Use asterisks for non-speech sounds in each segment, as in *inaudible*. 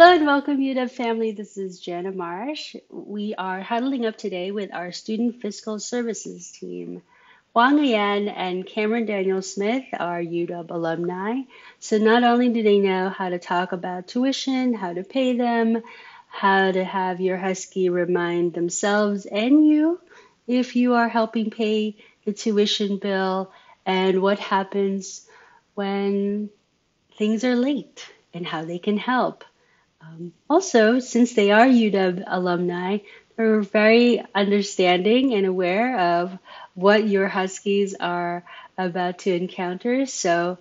Hello and welcome, UW family. This is Jannah Marsh. We are huddling up today with our Student Fiscal Services team. Hua Nguyen and Cameron Daniel Smith are UW alumni. So not only do they know how to talk about tuition, how to pay them, how to have your Husky remind themselves and you if you are helping pay the tuition bill, and what happens when things are late and how they can help. Um, also, since they are UW alumni, they're very understanding and aware of what your Huskies are about to encounter. So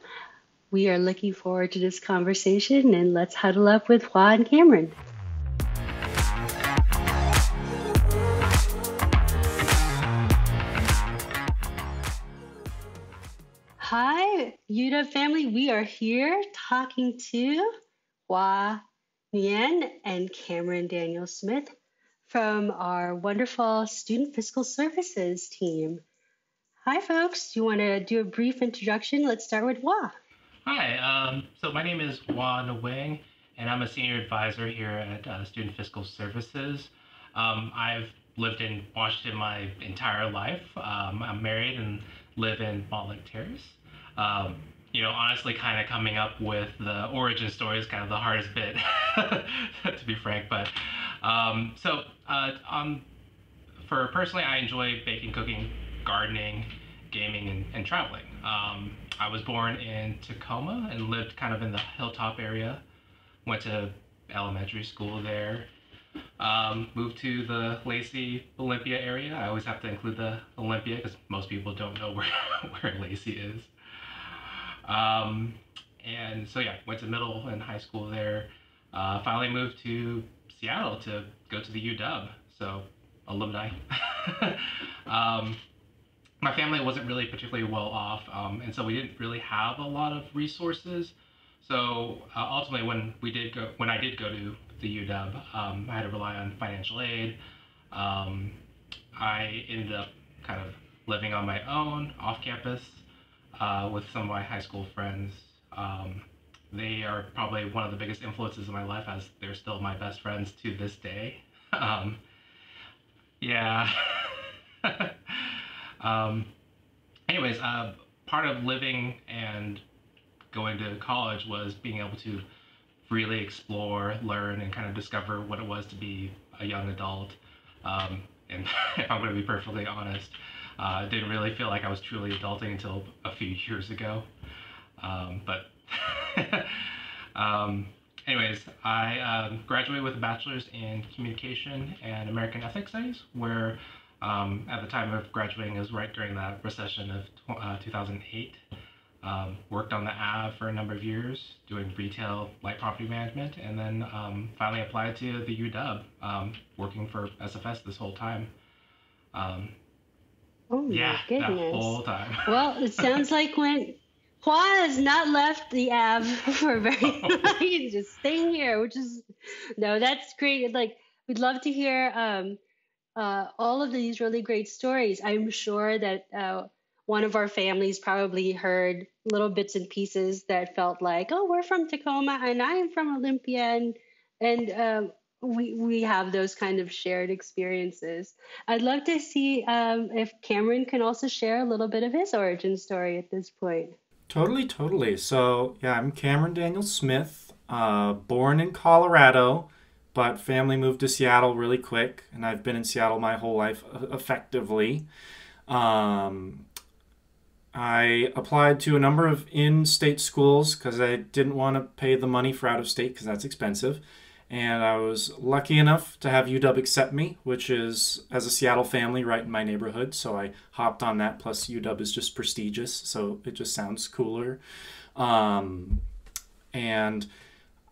we are looking forward to this conversation and let's huddle up with Hua and Cameron. Hi, UW family. We are here talking to Hua Nguyen and Cameron Daniel Smith from our wonderful Student Fiscal Services team. Hi, folks. You want to do a brief introduction? Let's start with Hua. Hi, um, so my name is Hua Nguyen, and I'm a senior advisor here at uh, Student Fiscal Services. Um, I've lived in Washington my entire life. Um, I'm married and live in Mountlake Terrace. Um, you know, honestly, kind of coming up with the origin story is kind of the hardest bit, *laughs* to be frank. But um, so, uh, um, for personally, I enjoy baking, cooking, gardening, gaming, and, and traveling. Um, I was born in Tacoma and lived kind of in the hilltop area. Went to elementary school there. Um, moved to the Lacey Olympia area. I always have to include the Olympia because most people don't know where, *laughs* where Lacey is. Um, and so yeah, went to middle and high school there. Uh, finally moved to Seattle to go to the UW. So alumni. *laughs* um, my family wasn't really particularly well off, um, and so we didn't really have a lot of resources. So uh, ultimately, when we did go, when I did go to the UW, um, I had to rely on financial aid. Um, I ended up kind of living on my own off campus uh, with some of my high school friends. Um, they are probably one of the biggest influences in my life as they're still my best friends to this day. *laughs* Um, yeah. *laughs* um, anyways, uh, part of living and going to college was being able to freely explore, learn, and kind of discover what it was to be a young adult. Um, and *laughs* if I'm going to be perfectly honest, uh, didn't really feel like I was truly adulting until a few years ago. Um, but *laughs* um, anyways, I um, graduated with a bachelor's in communication and American ethnic studies, where um, at the time of graduating is right during the recession of uh, 2008. Um, worked on the Ave for a number of years, doing retail light property management, and then um, finally applied to the UW, working for SFS this whole time. Oh yeah, my goodness. the whole time. *laughs* Well, it sounds like when Hua has not left the Ave *laughs* for very *laughs* long. He's just staying here, which is no, that's great. Like we'd love to hear um, uh, all of these really great stories. I'm sure that uh, one of our families probably heard little bits and pieces that felt like, oh, we're from Tacoma and I'm from Olympia, and and um, we we have those kind of shared experiences. I'd love to see um, if Cameron can also share a little bit of his origin story at this point. Totally, totally. So yeah, I'm Cameron Daniel Smith, uh, born in Colorado, but family moved to Seattle really quick, and I've been in Seattle my whole life effectively. Um, I applied to a number of in-state schools because I didn't want to pay the money for out of state because that's expensive and I was lucky enough to have UW accept me, which is as a Seattle family right in my neighborhood. So I hopped on that. Plus, UW is just prestigious, so it just sounds cooler. Um, and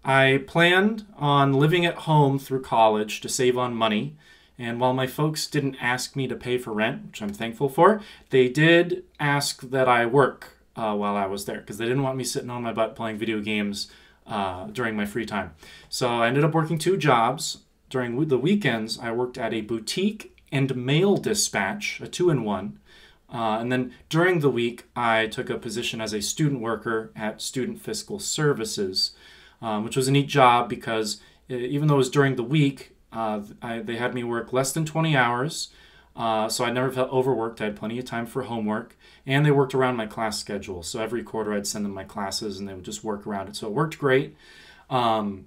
I planned on living at home through college to save on money. And while my folks didn't ask me to pay for rent, which I'm thankful for, they did ask that I work uh, while I was there because they didn't want me sitting on my butt playing video games uh, during my free time. So I ended up working two jobs. During the weekends, I worked at a boutique and mail dispatch, a two in one. Uh, and then during the week, I took a position as a student worker at Student Fiscal Services, um, which was a neat job because even though it was during the week, uh, I, they had me work less than 20 hours. Uh, so I never felt overworked. I had plenty of time for homework, and they worked around my class schedule. So every quarter I'd send them my classes, and they would just work around it. So it worked great. Um,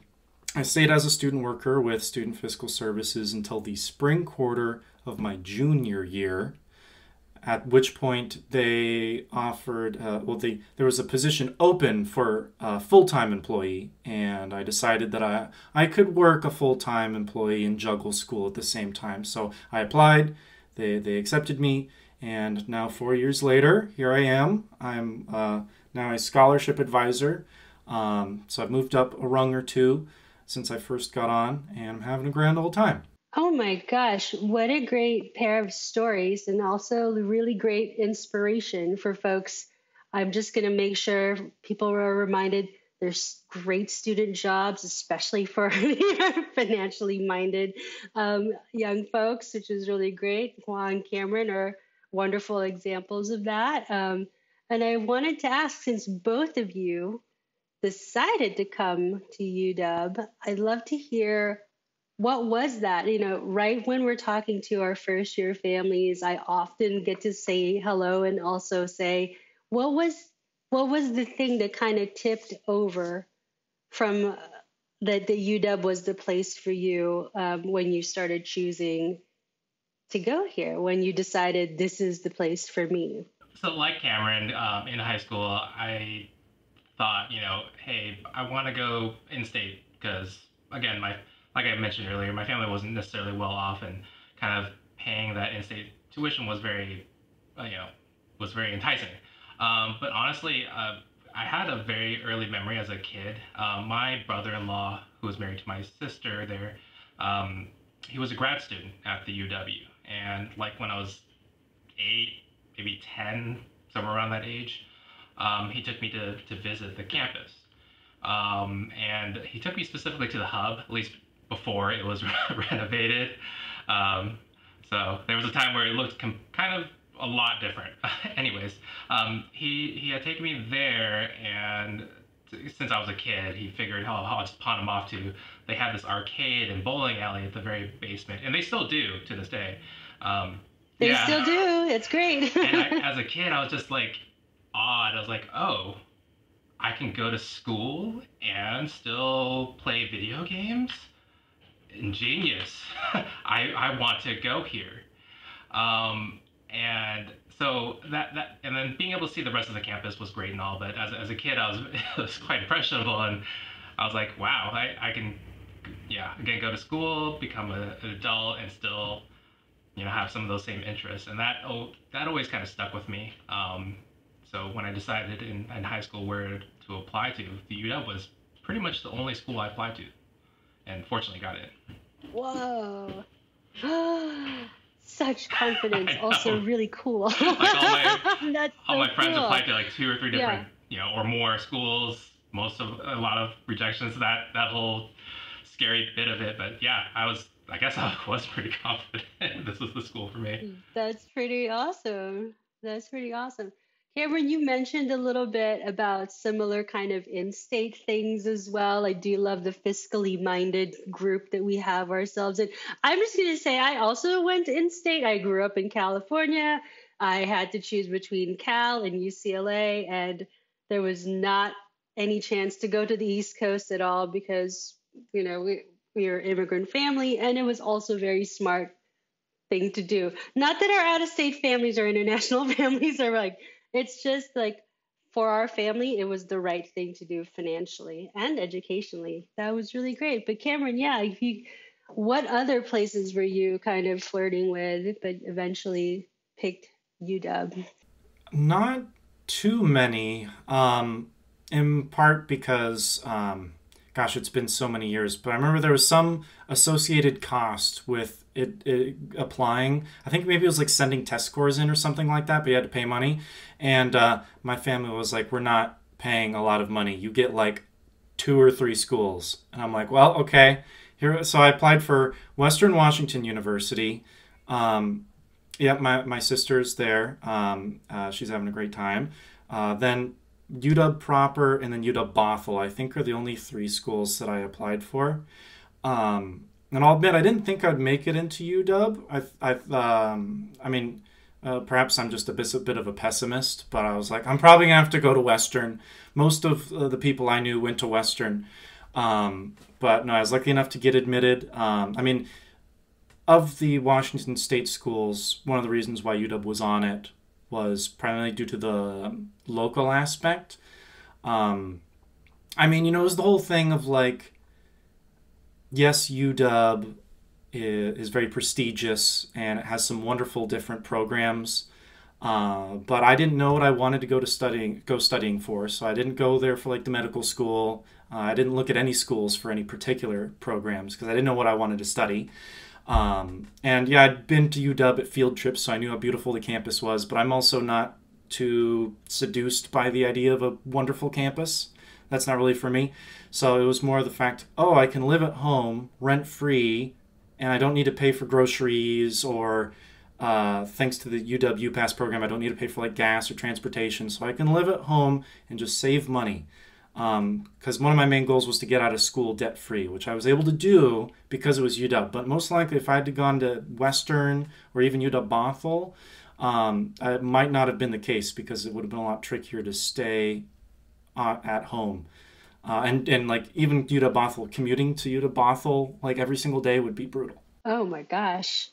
I stayed as a student worker with Student Fiscal Services until the spring quarter of my junior year at which point they offered uh, well they, there was a position open for a full-time employee and i decided that i, I could work a full-time employee and juggle school at the same time so i applied they, they accepted me and now four years later here i am. I'm uh, now a scholarship advisor. Um, so i've moved up a rung or two since i first got on and i'm having a grand old time. Oh my gosh, what a great pair of stories and also really great inspiration for folks. I'm just going to make sure people are reminded there's great student jobs, especially for *laughs* financially minded um, young folks, which is really great. Juan Cameron are wonderful examples of that. Um, and I wanted to ask since both of you decided to come to UW, I'd love to hear what was that? You know, right when we're talking to our first year families, I often get to say hello and also say, what was what was the thing that kind of tipped over from uh, that the UW was the place for you um, when you started choosing to go here, when you decided this is the place for me? So, like Cameron, um, in high school, I thought, you know, hey, I want to go in state because, again, my like I mentioned earlier, my family wasn't necessarily well off, and kind of paying that in-state tuition was very, uh, you know, was very enticing. Um, but honestly, uh, I had a very early memory as a kid. Um, my brother-in-law, who was married to my sister, there, um, he was a grad student at the UW, and like when I was eight, maybe ten, somewhere around that age, um, he took me to to visit the campus. Um, and he took me specifically to the hub, at least before it was *laughs* renovated. Um, so there was a time where it looked com- kind of a lot different. *laughs* Anyways, um, he he had taken me there, and since I was a kid, he figured, oh, I'll just pawn him off to. They had this arcade and bowling alley at the very basement, and they still do to this day. Um, they yeah. still do. It's great. *laughs* and I, *laughs* as a kid, I was just like odd. I was like, oh, I can go to school and still play video games ingenious. I, I want to go here. Um, and so that, that, and then being able to see the rest of the campus was great and all, but as, as a kid, I was, *laughs* it was quite impressionable. And I was like, wow, I, I can, yeah, again, go to school, become a, an adult and still, you know, have some of those same interests. And that, oh, that always kind of stuck with me. Um, so when I decided in, in high school where to apply to, the UW was pretty much the only school I applied to and fortunately got it. Whoa. *sighs* *sighs* *sighs* Such *laughs* confidence. Also really cool. like all my, *laughs* That's all my friends cool. applied to like two or three different, yeah. you know, or more schools. Most of a lot of rejections. That that whole scary bit of it. But yeah, I was. I guess I *laughs* was pretty confident this was the school for me. That's pretty awesome. That's pretty awesome. Cameron, you mentioned a little bit about similar kind of in-state things as well. I do love the fiscally minded group that we have ourselves in. I'm just going to say I also went in-state. I grew up in California. I had to choose between Cal and UCLA, and there was not any chance to go to the East Coast at all because you know we we are immigrant family, and it was also a very smart thing to do. Not that our out-of-state families or international *laughs* families are like it's just like for our family, it was the right thing to do financially and educationally. That was really great. But Cameron, yeah, you, what other places were you kind of flirting with, but eventually picked UW? Not too many. Um, in part because um, gosh, it's been so many years, but I remember there was some associated cost with it, it, applying. I think maybe it was like sending test scores in or something like that, but you had to pay money. And uh, my family was like, we're not paying a lot of money. You get like two or three schools. And I'm like, well, okay. Here, so I applied for Western Washington University. Um, yeah, my, my sister's there. Um, uh, she's having a great time. Uh, then UW proper and then UW Bothell, I think, are the only three schools that I applied for. Um, and I'll admit, I didn't think I'd make it into UW. I, I, um, I mean, uh, perhaps I'm just a bit, a bit of a pessimist, but I was like, I'm probably gonna have to go to Western. Most of uh, the people I knew went to Western, um, but no, I was lucky enough to get admitted. Um, I mean, of the Washington State schools, one of the reasons why UW was on it was primarily due to the local aspect. Um, I mean, you know, it was the whole thing of like, yes, UW is, very prestigious and it has some wonderful different programs. Uh, but I didn't know what I wanted to go to studying go studying for, so I didn't go there for like the medical school. Uh, I didn't look at any schools for any particular programs because I didn't know what I wanted to study. Um, and yeah, I'd been to UW at field trips, so I knew how beautiful the campus was. But I'm also not too seduced by the idea of a wonderful campus. That's not really for me. So it was more the fact, oh, I can live at home rent free and I don't need to pay for groceries or uh, thanks to the UW Pass program, I don't need to pay for like gas or transportation, so I can live at home and just save money. Because um, one of my main goals was to get out of school debt free, which I was able to do because it was UW. But most likely, if I had gone to Western or even UW Bothell, um, it might not have been the case because it would have been a lot trickier to stay uh, at home. Uh, and and like even UW Bothell commuting to UW Bothell like every single day would be brutal. Oh my gosh.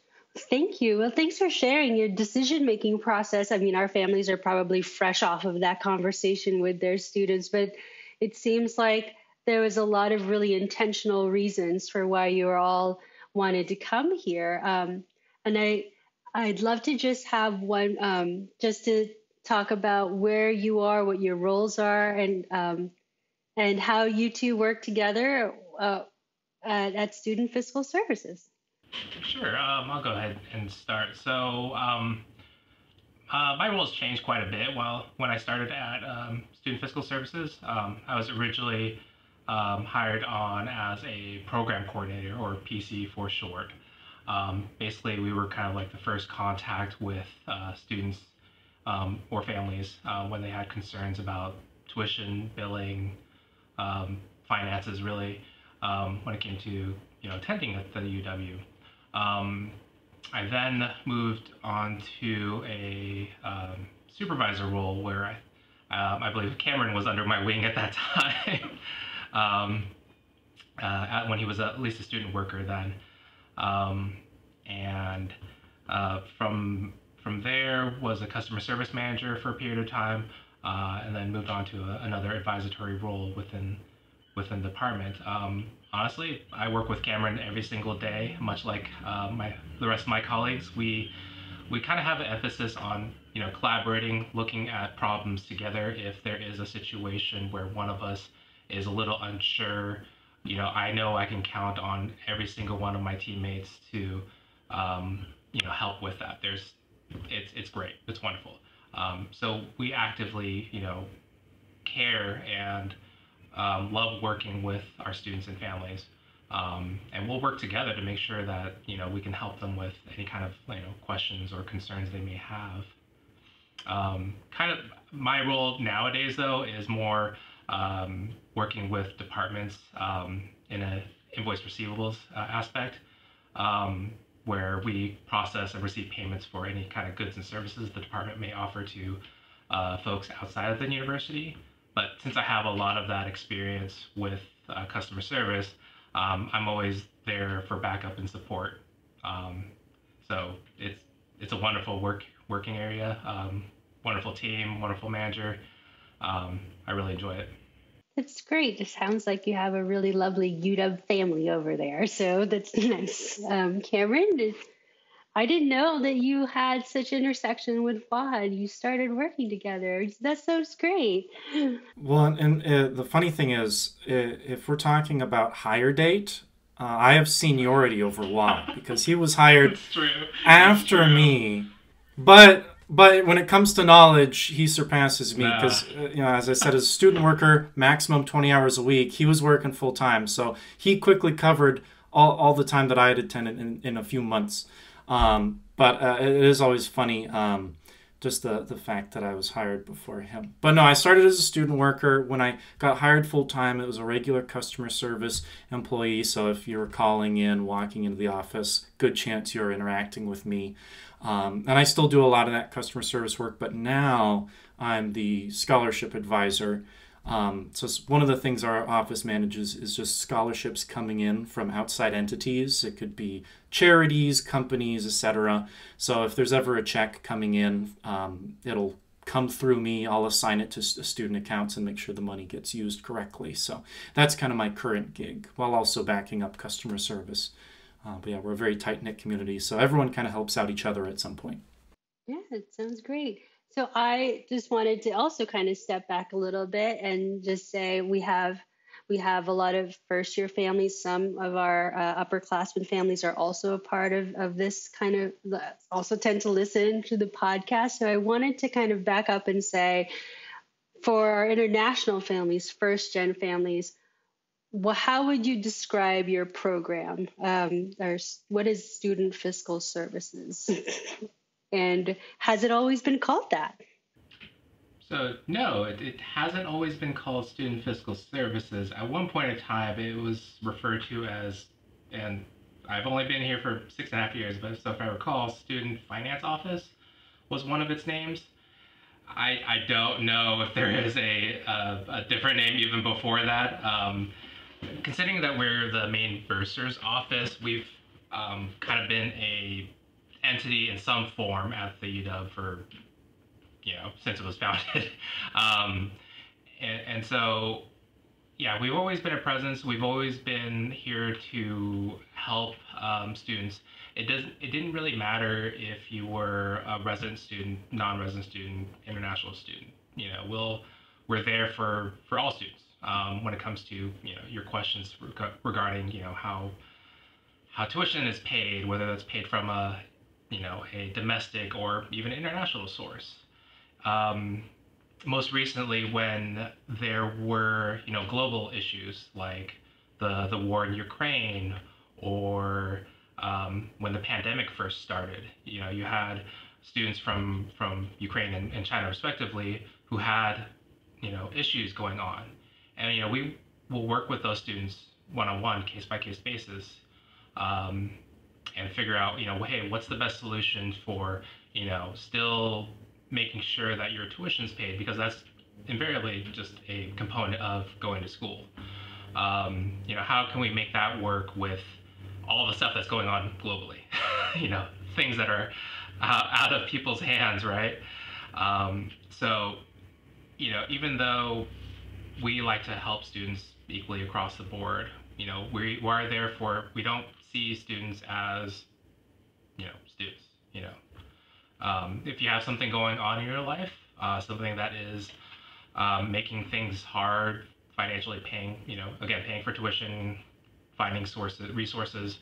Thank you. Well, thanks for sharing your decision making process. I mean, our families are probably fresh off of that conversation with their students, but it seems like there was a lot of really intentional reasons for why you all wanted to come here. Um, and I, I'd love to just have one, um, just to talk about where you are, what your roles are, and um, and how you two work together uh, at, at, Student Fiscal Services. Sure, um, I'll go ahead and start. So, um, uh, my roles changed quite a bit while when I started at um, Student Fiscal Services. Um, I was originally um, hired on as a program coordinator, or PC for short. Um, basically, we were kind of like the first contact with uh, students or families uh, when they had concerns about tuition, billing, um, finances really um, when it came to you know attending at the UW. Um, I then moved on to a um, supervisor role where I, um, I believe Cameron was under my wing at that *laughs* time. Um, uh, at, when he was at least a student worker then, and uh, from from there was a customer service manager for a period of time uh, and then moved on to a, another advisory role within within the department. Um, honestly, I work with Cameron every single day, much like uh, my the rest of my colleagues. We we kind of have an emphasis on you know collaborating, looking at problems together. If there is a situation where one of us is a little unsure, you know, I know I can count on every single one of my teammates to um, you know help with that. There's it's it's great. It's wonderful. Um, so we actively, you know, care and um, love working with our students and families. Um, and we'll work together to make sure that you know we can help them with any kind of you know questions or concerns they may have. Um, kind of my role nowadays though is more um, working with departments um, in a invoice receivables uh, aspect. Um, where we process and receive payments for any kind of goods and services the department may offer to uh, folks outside of the university. But since I have a lot of that experience with uh, customer service, um, I'm always there for backup and support. Um, so it's it's a wonderful work working area, um, wonderful team, wonderful manager. Um, I really enjoy it. That's great. It sounds like you have a really lovely UW family over there. So that's *laughs* nice. Um, Cameron, I didn't know that you had such intersection with Hua. You started working together. That sounds great. Well, and, uh, the funny thing is, uh, if we're talking about hire date, uh, I have seniority over Hua because he was hired after me. But but when it comes to knowledge, he surpasses me because, nah. uh, you know, as I said, as a student worker, maximum 20 hours a week, he was working full time. So he quickly covered all, all the time that I had attended in, in a few months. Um, but uh, it is always funny um, just the, the fact that I was hired before him. But no, I started as a student worker. When I got hired full time, it was a regular customer service employee. So if you were calling in, walking into the office, good chance you're interacting with me. Um, and I still do a lot of that customer service work, but now I'm the scholarship advisor. Um, so one of the things our office manages is just scholarships coming in from outside entities. It could be charities, companies, etc. So if there's ever a check coming in, um, it'll come through me. I'll assign it to student accounts and make sure the money gets used correctly. So that's kind of my current gig, while also backing up customer service. Uh, but yeah, we're a very tight knit community, so everyone kind of helps out each other at some point. Yeah, it sounds great. So I just wanted to also kind of step back a little bit and just say we have we have a lot of first year families. Some of our uh, upperclassmen families are also a part of, of this kind of also tend to listen to the podcast. So I wanted to kind of back up and say for our international families, first gen families, well, how would you describe your program? Um, what is Student Fiscal Services? *laughs* And has it always been called that? So, no, it, it hasn't always been called Student Fiscal Services. At one point in time, it was referred to as, and I've only been here for six and a half years, but so if I recall, Student Finance Office was one of its names. I, I don't know if there is a, a, a different name even before that. Um, considering that we're the main bursar's office, we've um, kind of been a entity in some form at the UW for, you know, since it was founded. *laughs* um, and, and so, yeah, we've always been a presence. We've always been here to help um, students. It doesn't. It didn't really matter if you were a resident student, non-resident student, international student. You know, we'll we're there for for all students um, when it comes to you know your questions reg- regarding you know how how tuition is paid, whether that's paid from a you know, a domestic or even international source. Um, most recently, when there were, you know, global issues like the the war in Ukraine or um, when the pandemic first started, you know, you had students from from Ukraine and, and China respectively who had, you know, issues going on, and you know, we will work with those students one on one, case by case basis. Um, and figure out, you know, hey, what's the best solution for, you know, still making sure that your tuition is paid because that's invariably just a component of going to school. Um, you know, how can we make that work with all the stuff that's going on globally? *laughs* you know, things that are uh, out of people's hands, right? Um, so, you know, even though we like to help students equally across the board, you know, we, we are there for, we don't see students as, you know, students. You know, um, if you have something going on in your life, uh, something that is um, making things hard, financially paying, you know, again, paying for tuition, finding sources, resources,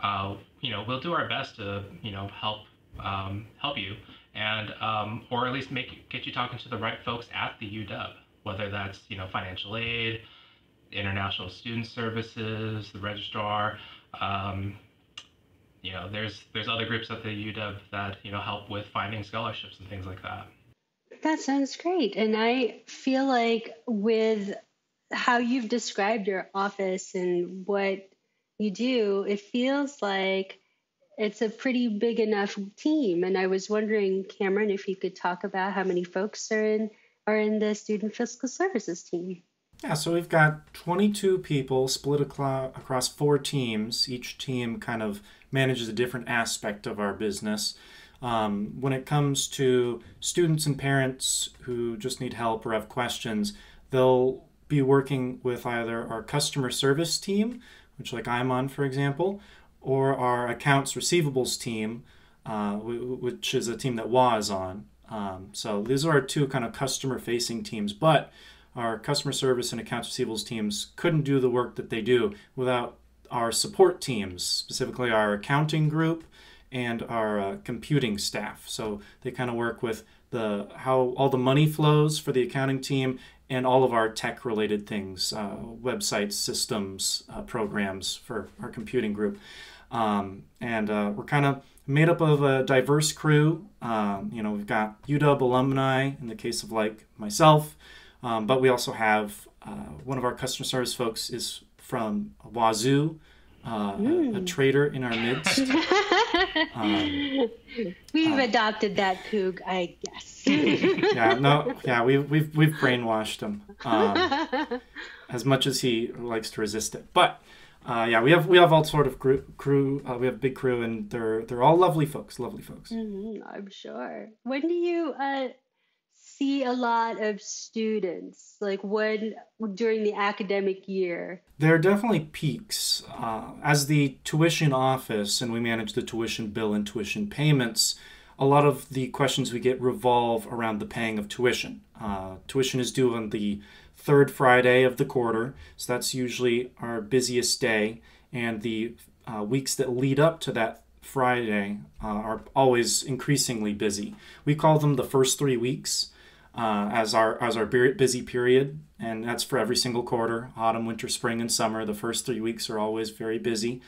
uh, you know, we'll do our best to, you know, help um, help you, and um, or at least make get you talking to the right folks at the UW, whether that's you know financial aid, international student services, the registrar, um, you know, there's there's other groups at the UW that you know help with finding scholarships and things like that. That sounds great, and I feel like with how you've described your office and what you do, it feels like it's a pretty big enough team. And I was wondering, Cameron, if you could talk about how many folks are in are in the student fiscal services team. Yeah, so we've got 22 people split across four teams. Each team kind of manages a different aspect of our business. Um, when it comes to students and parents who just need help or have questions, they'll be working with either our customer service team, which, like I'm on, for example, or our accounts receivables team, uh, which is a team that Hua is on. Um, so these are our two kind of customer facing teams. But our customer service and accounts receivables teams couldn't do the work that they do without our support teams, specifically our accounting group and our uh, computing staff. So they kind of work with the how all the money flows for the accounting team and all of our tech related things, uh, websites, systems, uh, programs for our computing group. Um, and uh, we're kind of made up of a diverse crew. Um, you know, we've got UW alumni in the case of like myself, um, but we also have uh, one of our customer service folks is from Wazoo, uh, mm. a, a, hmm. traitor in our midst. *laughs* um, we've uh, adopted that Coug, I guess. *laughs* yeah, no, yeah, we've we've we've brainwashed him um, *laughs* as much as he likes to resist it, but. Uh, yeah, we have we have all sort of crew. crew uh, we have big crew, and they're they're all lovely folks. Lovely folks. Mm-hmm, I'm sure. When do you uh, see a lot of students? Like when during the academic year? There are definitely peaks. Uh, as the tuition office, and we manage the tuition bill and tuition payments, a lot of the questions we get revolve around the paying of tuition. Uh, tuition is due on the third Friday of the quarter, so that's usually our busiest day, and the uh, weeks that lead up to that Friday uh, are always increasingly busy. We call them the first three weeks uh, as our as our busy period, and that's for every single quarter: autumn, winter, spring, and summer. The first three weeks are always very busy.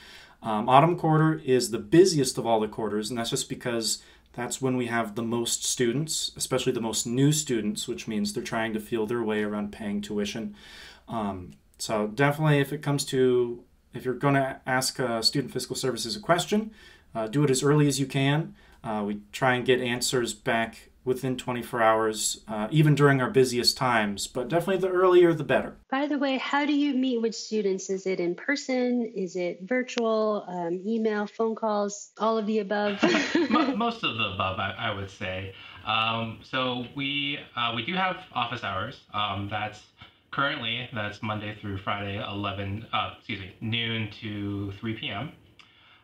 Um, autumn quarter is the busiest of all the quarters, and that's just because that's when we have the most students, especially the most new students, which means they're trying to feel their way around paying tuition. Um, so definitely, if it comes to if you're going to ask Student Fiscal Services a question, uh, do it as early as you can. Uh, we try and get answers back within 24 hours, uh, even during our busiest times. But definitely the earlier, the better. By the way, how do you meet with students? Is it in person? Is it virtual? Um, email, phone calls, all of the above? *laughs* *laughs* Most of the above, I, I would say. Um, so we uh, we do have office hours. Um, that's currently that's Monday through Friday, 11 uh, excuse me noon to 3 p.m.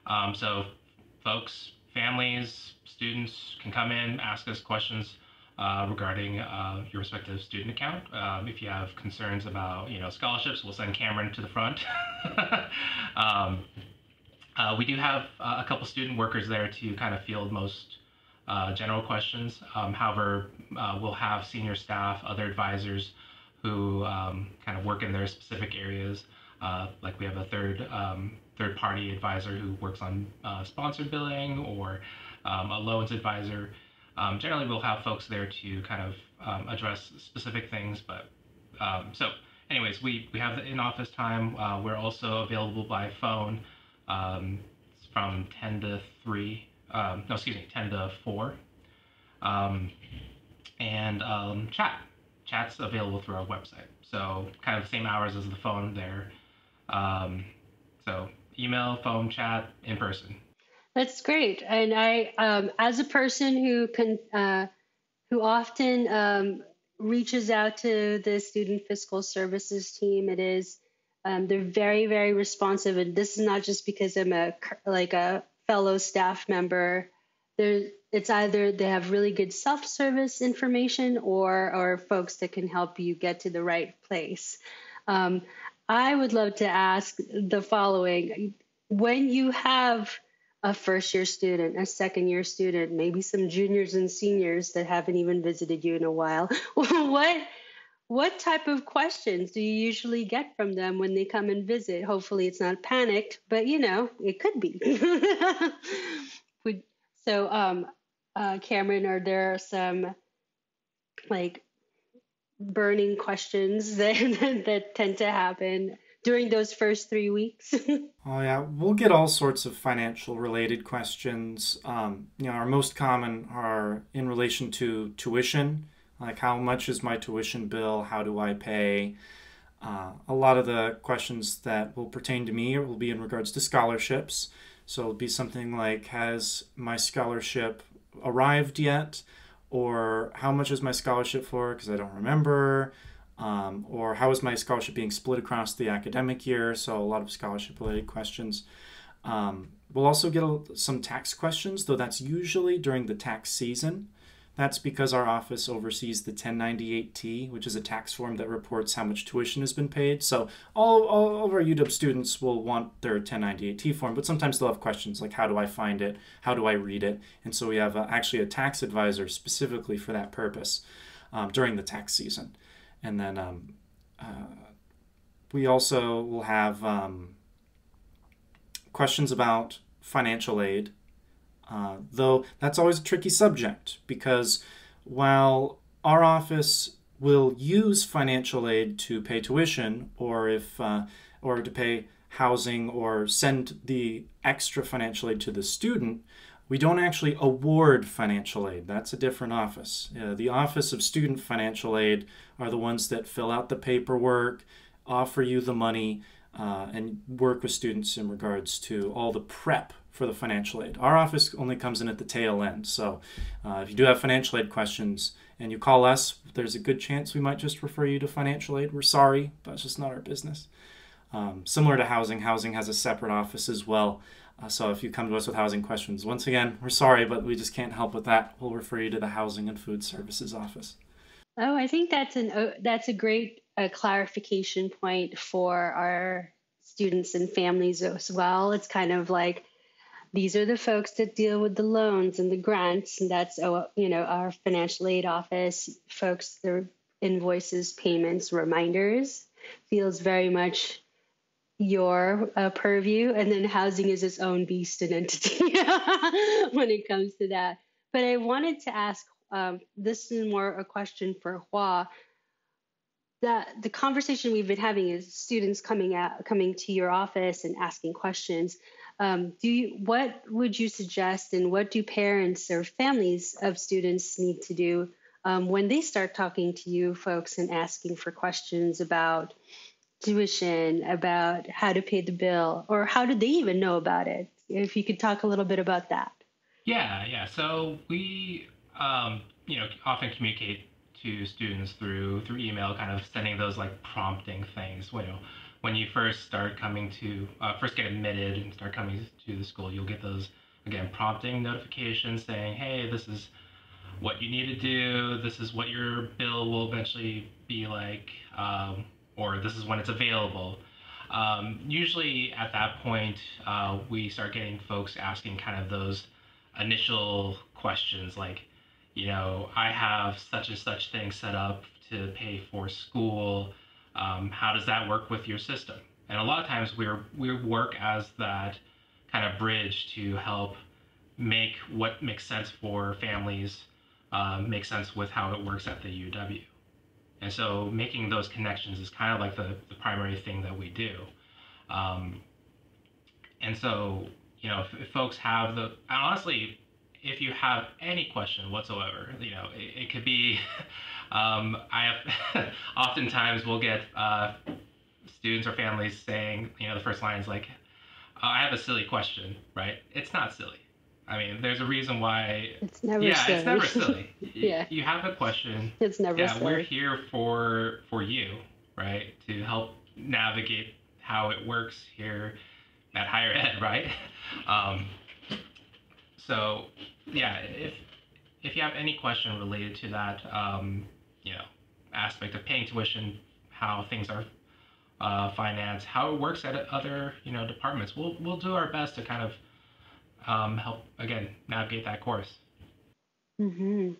Um, so folks families, students can come in, ask us questions uh, regarding uh, your respective student account. Um, if you have concerns about, you know, scholarships, we'll send Cameron to the front. *laughs* um, uh, we do have uh, a couple student workers there to kind of field most uh, general questions. Um, however, uh, we'll have senior staff, other advisors who um, kind of work in their specific areas. like we have a third um, third party advisor who works on uh, sponsored billing or um, a loans advisor. Um, generally, we'll have folks there to kind of um, address specific things. But um, so, anyways, we, we have the in office time. Uh, we're also available by phone um, from 10 to 3, um, no, excuse me, 10 to 4. and chat. Chat's available through our website. So, kind of the same hours as the phone there. so, email, phone, chat, in person. That's great. And I, um, as a person who can, uh, who often um, reaches out to the student fiscal services team, it is um, they're very, very responsive. And this is not just because I'm a like a fellow staff member. There, it's either they have really good self-service information or or folks that can help you get to the right place. Um, I would love to ask the following. When you have a first year student, a second year student, maybe some juniors and seniors that haven't even visited you in a while, *laughs* what what type of questions do you usually get from them when they come and visit? Hopefully it's not panicked, but you know, it could be. *laughs* so um uh, Cameron, are there some like burning questions *laughs* that, that tend to happen during those first three weeks. *laughs* oh yeah, we'll get all sorts of financial related questions. Um, you know, our most common are in relation to tuition, like how much is my tuition bill? How do I pay? Uh, a lot of the questions that will pertain to me will be in regards to scholarships. So it'll be something like, has my scholarship arrived yet? Or how much is my scholarship for because I don't remember, um, or how is my scholarship being split across the academic year? So a lot of scholarship related questions. Um, we'll also get a, some tax questions, though that's usually during the tax season. That's because our office oversees the 1098T, which is a tax form that reports how much tuition has been paid. So all, all of our UW students will want their 1098T form, but sometimes they'll have questions like how do I find it? How do I read it? And so we have a, actually a tax advisor specifically for that purpose um, during the tax season. And then um, uh, we also will have um, questions about financial aid Uh, though that's always a tricky subject because while our office will use financial aid to pay tuition or if uh, or to pay housing or send the extra financial aid to the student, we don't actually award financial aid. That's a different office. Uh, the Office of Student Financial Aid are the ones that fill out the paperwork, offer you the money, uh, and work with students in regards to all the prep for the financial aid. Our office only comes in at the tail end. So uh, if you do have financial aid questions and you call us, there's a good chance we might just refer you to financial aid. We're sorry, but it's just not our business. Um, similar to housing, housing has a separate office as well. Uh, so if you come to us with housing questions, once again, we're sorry, but we just can't help with that. We'll refer you to the Housing and Food Services office. Oh, I think that's an uh, that's a great uh, clarification point for our students and families as well. It's kind of like these are the folks that deal with the loans and the grants, and that's oh, you know our financial aid office folks. Their invoices, payments, reminders feels very much your uh, purview, and then housing is its own beast and entity *laughs* when it comes to that. But I wanted to ask um, this is more a question for Hua. That the conversation we've been having is students coming out, coming to your office and asking questions. Um, do you, what would you suggest, and what do parents or families of students need to do um, when they start talking to you folks and asking for questions about tuition, about how to pay the bill, or how did they even know about it? If you could talk a little bit about that. Yeah, yeah. So we, um, you know, often communicate to students through through email, kind of sending those like prompting things. You know, when you first start coming to uh, first get admitted and start coming to the school, you'll get those again prompting notifications saying, "Hey, this is what you need to do. This is what your bill will eventually be like." Um, or this is when it's available. Um, usually at that point, uh, we start getting folks asking kind of those initial questions like, you know, I have such and such thing set up to pay for school. Um, how does that work with your system? And a lot of times we're we work as that kind of bridge to help make what makes sense for families uh, make sense with how it works at the UW. And so making those connections is kind of like the, the primary thing that we do. Um, and so, you know, if, if, folks have the, honestly, if you have any question whatsoever, you know, it, it could be, *laughs* um, I have, *laughs* oftentimes we'll get uh, students or families saying, you know, the first line is like, oh, I have a silly question, right? It's not silly. I mean, there's a reason why. It's never silly. yeah, silly. it's never silly. *laughs* yeah. You have a question. It's never yeah, silly. we're here for for you, right? To help navigate how it works here at higher ed, *laughs* right? Um, so, yeah, if if you have any question related to that, um, you know, aspect of paying tuition, how things are uh, financed, how it works at other you know departments, we'll we'll do our best to kind of um, help again navigate that course. Mm-hmm.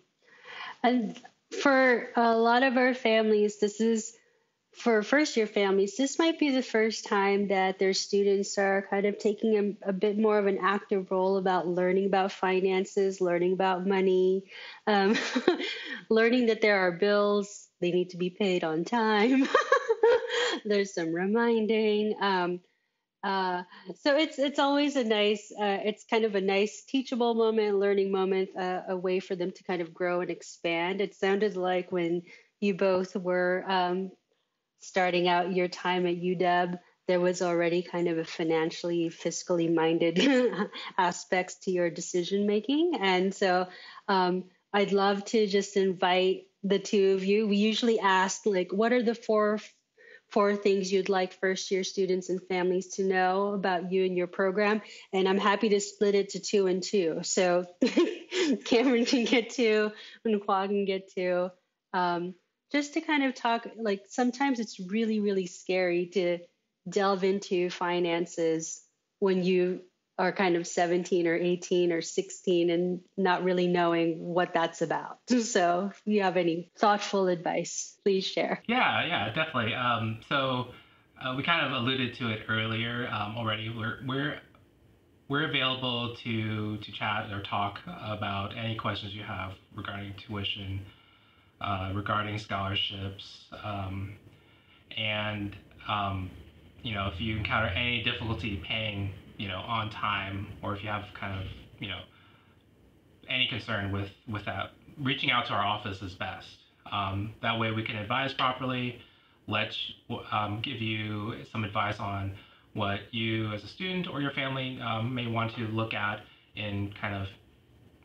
And for a lot of our families, this is for first year families, this might be the first time that their students are kind of taking a, a bit more of an active role about learning about finances, learning about money, um, *laughs* learning that there are bills, they need to be paid on time. *laughs* There's some reminding. Um, uh, so it's it's always a nice uh, it's kind of a nice teachable moment learning moment uh, a way for them to kind of grow and expand it sounded like when you both were um, starting out your time at uw there was already kind of a financially fiscally minded *laughs* aspects to your decision making and so um, i'd love to just invite the two of you we usually ask like what are the four four things you'd like first year students and families to know about you and your program. And I'm happy to split it to two and two. So *laughs* Cameron can get two and Hua can get two. Um, just to kind of talk, like sometimes it's really, really scary to delve into finances when you are kind of 17 or 18 or 16 and not really knowing what that's about. *laughs* So, if you have any thoughtful advice, please share. Yeah, yeah, definitely. Um, so, uh, we kind of alluded to it earlier um, already. We're we're we're available to to chat or talk about any questions you have regarding tuition, uh, regarding scholarships, um, and um, you know if you encounter any difficulty paying you know on time, or if you have kind of you know any concern with with that, reaching out to our office is best. Um, that way we can advise properly, let um, give you some advice on what you as a student or your family um, may want to look at in kind of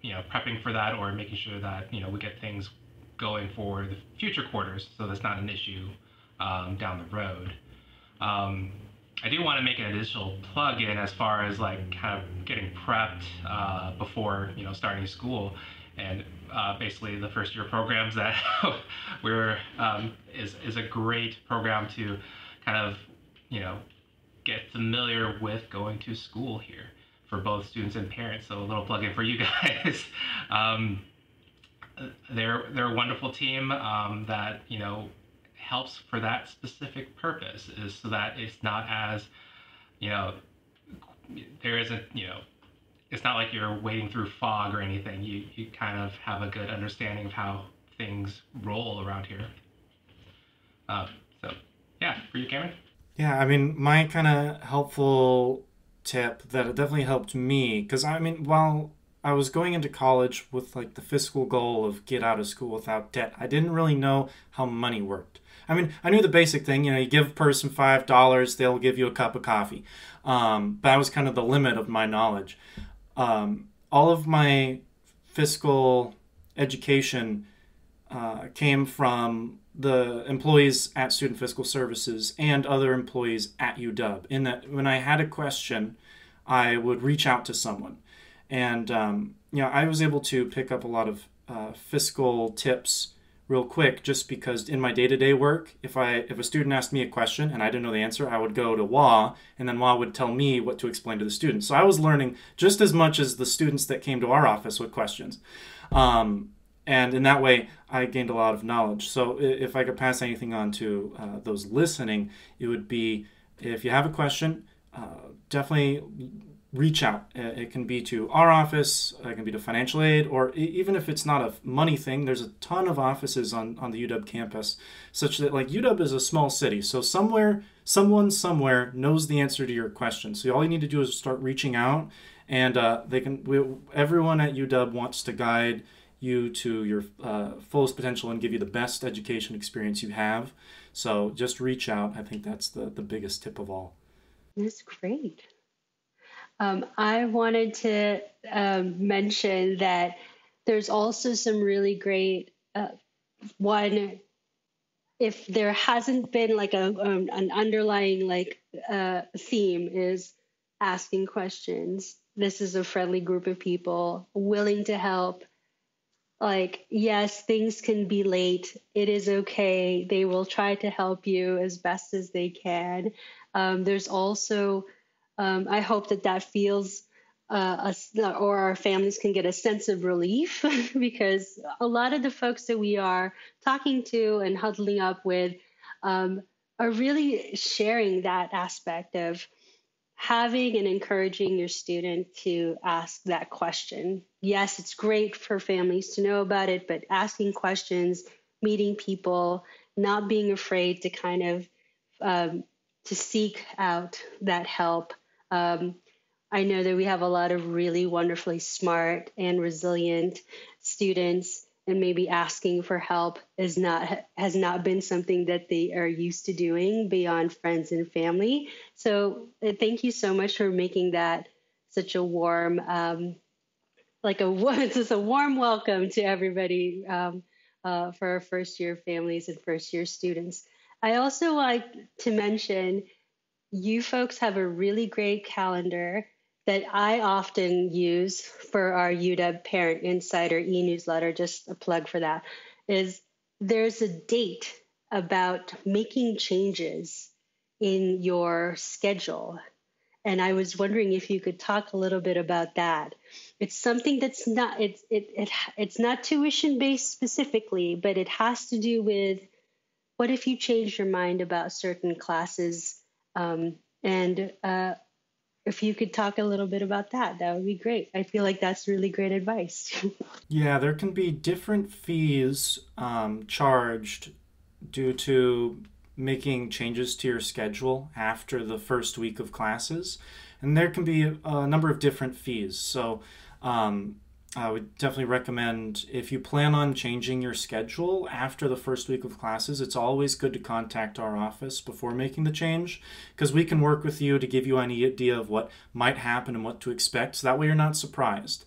you know prepping for that or making sure that you know we get things going for the future quarters so that's not an issue um, down the road. Um, I do want to make an additional plug in as far as like kind of getting prepped uh, before you know starting school, and uh, basically the first year programs that *laughs* we're um, is is a great program to kind of you know get familiar with going to school here for both students and parents. So a little plug in for you *laughs* guys. Um, they're they're a wonderful team um, that you know helps for that specific purpose is so that it's not as you know there isn't you know it's not like you're wading through fog or anything. You you kind of have a good understanding of how things roll around here. Uh, so yeah for you cameron? Yeah, I mean, my kind of helpful tip that definitely helped me because I mean, while I was going into college with like the fiscal goal of get out of school without debt, I didn't really know how money worked. I mean, I knew the basic thing, you know, you give a person five dollars, they'll give you a cup of coffee. Um, but that was kind of the limit of my knowledge. Um, all of my fiscal education uh, came from the employees at Student Fiscal Services and other employees at UW. In that, when I had a question, I would reach out to someone, and um, you know, I was able to pick up a lot of uh, fiscal tips real quick just because in my day-to-day work if i if a student asked me a question and i didn't know the answer i would go to Hua and then Hua would tell me what to explain to the students so i was learning just as much as the students that came to our office with questions. Um, and in that way i gained a lot of knowledge. So if i could pass anything on to uh, those listening it would be if you have a question uh, definitely reach out it can be to our office it can be to financial aid or even if it's not a money thing there's a ton of offices on, on the uw campus such that like uw is a small city so somewhere someone somewhere knows the answer to your question so all you need to do is start reaching out and uh, they can we, everyone at uw wants to guide you to your uh, fullest potential and give you the best education experience you have. So just reach out. I think that's the, the biggest tip of all. That's great. Um, I wanted to um, mention that there's also some really great uh, one. If there hasn't been like a um, an underlying like uh, theme is asking questions. This is a friendly group of people willing to help like yes things can be late it is okay they will try to help you as best as they can um, there's also um, i hope that that feels uh, a, or our families can get a sense of relief *laughs* because a lot of the folks that we are talking to and huddling up with um, are really sharing that aspect of having and encouraging your student to ask that question. Yes, it's great for families to know about it, but asking questions, meeting people, not being afraid to kind of um, to seek out that help. Um, I know that we have a lot of really wonderfully smart and resilient students and maybe asking for help is not has not been something that they are used to doing beyond friends and family. So uh, thank you so much for making that such a warm, um, like a *laughs* just a warm welcome to everybody um, uh, for our first year families and first year students. I also like to mention you folks have a really great calendar that I often use for our UW Parent Insider e newsletter, just a plug for that, is there's a date about making changes in your schedule. And I was wondering if you could talk a little bit about that. It's something that's not it's it, it it's not tuition based specifically, but it has to do with what if you change your mind about certain classes um, and uh, if you could talk a little bit about that, that would be great. I feel like that's really great advice. *laughs* yeah, there can be different fees um, charged due to making changes to your schedule after the first week of classes. And there can be a number of different fees. So um, I would definitely recommend if you plan on changing your schedule after the first week of classes, it's always good to contact our office before making the change because we can work with you to give you any idea of what might happen and what to expect. So that way you're not surprised.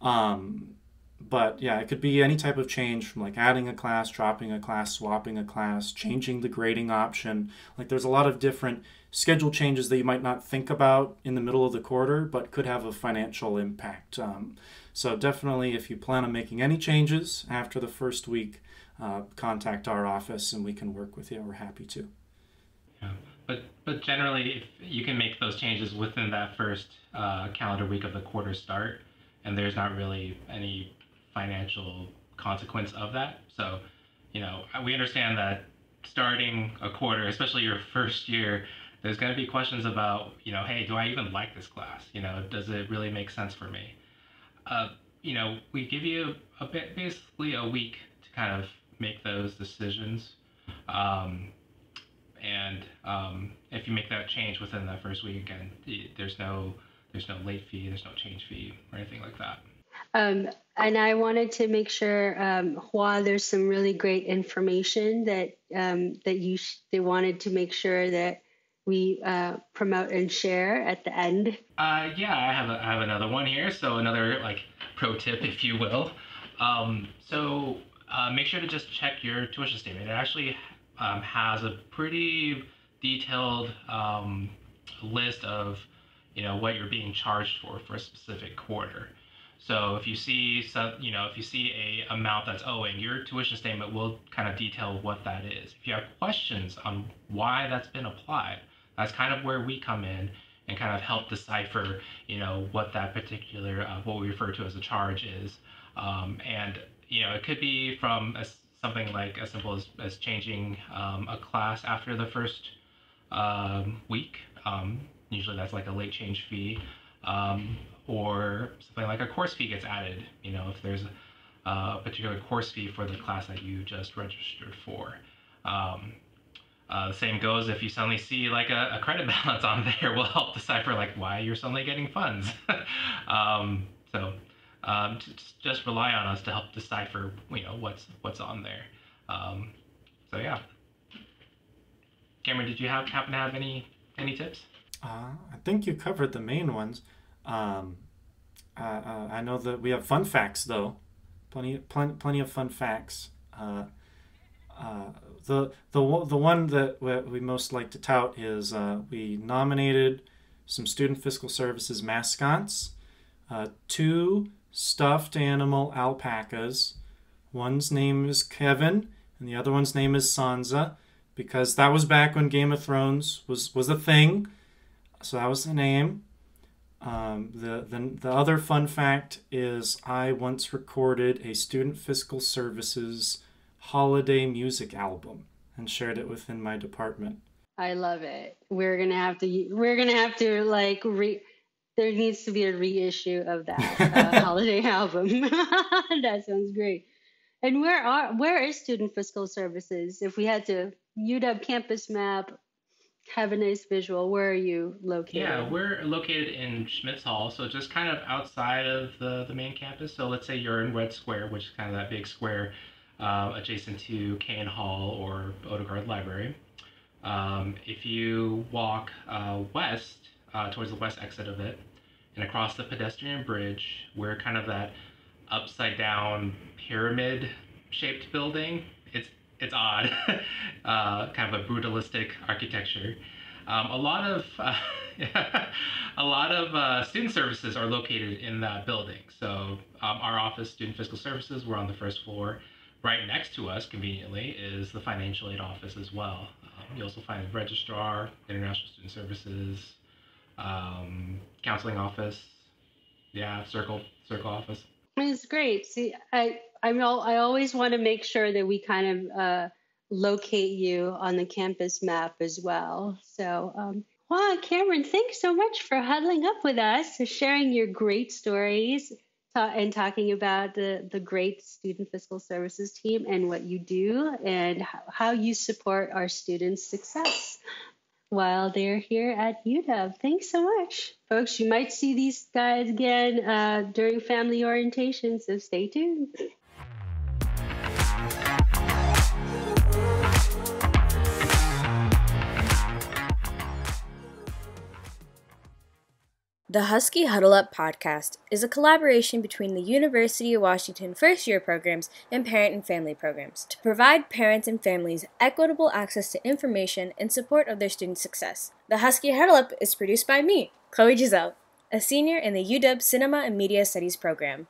Um, but yeah, it could be any type of change from like adding a class, dropping a class, swapping a class, changing the grading option. Like there's a lot of different schedule changes that you might not think about in the middle of the quarter, but could have a financial impact. Um, so definitely, if you plan on making any changes after the first week, uh, contact our office and we can work with you. We're happy to. Yeah, but but generally, if you can make those changes within that first uh, calendar week of the quarter start, and there's not really any financial consequence of that. So, you know, we understand that starting a quarter, especially your first year, there's going to be questions about, you know, hey, do I even like this class? You know, does it really make sense for me? uh, you know, we give you a bit, basically a week to kind of make those decisions. Um, and um, if you make that change within that first week, again, there's no there's no late fee, there's no change fee or anything like that. Um, and I wanted to make sure, um, Hua, there's some really great information that um, that you sh- they wanted to make sure that we uh, promote and share at the end? Uh, yeah, I have, a, I have another one here. So another like pro tip, if you will. Um, so uh, make sure to just check your tuition statement. It actually um, has a pretty detailed um, list of you know what you're being charged for for a specific quarter. So if you see some, you know, if you see a amount that's owing, your tuition statement will kind of detail what that is. If you have questions on why that's been applied, that's kind of where we come in and kind of help decipher, you know, what that particular, uh, what we refer to as a charge is. Um, and, you know, it could be from a, something like as simple as, as changing um, a class after the first um, week. Um, usually that's like a late change fee. Um, or something like a course fee gets added, you know, if there's a, a particular course fee for the class that you just registered for. Um, uh, the same goes if you suddenly see like a, a, credit *laughs* balance on there will help decipher like why you're suddenly getting funds. *laughs* um, so um, just, just rely on us to help decipher you know what's what's on there. Um, so yeah. Cameron, did you have happen to have any any tips? Uh, I think you covered the main ones. Um, uh, uh, I know that we have fun facts though, plenty plenty plenty of fun facts. The the the one that we most like to tout is uh, we nominated some student fiscal services mascots, uh, two stuffed animal alpacas. One's name is Kevin, and the other one's name is Sansa, because that was back when Game of Thrones was was a thing. So that was the name. Um, the, the the other fun fact is I once recorded a student fiscal services holiday music album and shared it within my department. I love it. We're gonna have to. We're gonna have to like re. There needs to be a reissue of that uh, *laughs* holiday album. *laughs* that sounds great. And where are where is Student Fiscal Services? If we had to UW campus map, have a nice visual. Where are you located? Yeah, we're located in Schmitz Hall, so just kind of outside of the the main campus. So let's say you're in Red Square, which is kind of that big square uh, adjacent to Kane Hall or Odegaard Library. Um, if you walk uh, west uh, towards the west exit of it and across the pedestrian bridge, we're kind of that upside down pyramid shaped building. It's it's odd, *laughs* uh, kind of a brutalistic architecture. Um, a lot of uh, *laughs* a lot of uh, student services are located in that building. So um, our office, Student Fiscal Services, we're on the first floor, right next to us, conveniently, is the financial aid office as well. Um, you also find the registrar, international student services, um, counseling office, yeah, circle circle office. It's great. See, I I mean, I always want to make sure that we kind of uh, locate you on the campus map as well. So, um, Hua, Cameron, thanks so much for huddling up with us, sharing your great stories, and talking about the, the great Student Fiscal Services team and what you do and how you support our students' success while they're here at UW. Thanks so much. Folks, you might see these guys again uh, during family orientation, so stay tuned. The Husky Huddle Up podcast is a collaboration between the University of Washington first year programs and parent and family programs to provide parents and families equitable access to information in support of their student success. The Husky Huddle Up is produced by me, Chloe Giselle, a senior in the UW Cinema and Media Studies program.